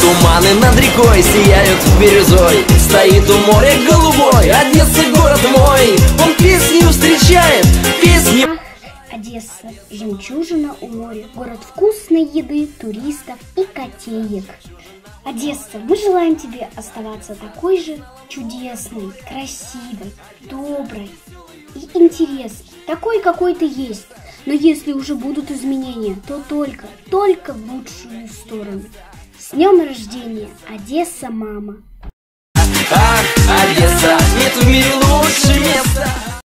Туманы над рекой сияют бирюзой Стоит у моря голубой Одесса город мой Он песню встречает, песни Одесса – жемчужина у моря, город вкусной еды, туристов и котеек. Одесса, мы желаем тебе оставаться такой же чудесной, красивой, доброй и интересной, такой, какой ты есть. Но если уже будут изменения, то только, только в лучшую сторону. С днем рождения, Одесса, мама! Ах, Одесса, нет в мире лучше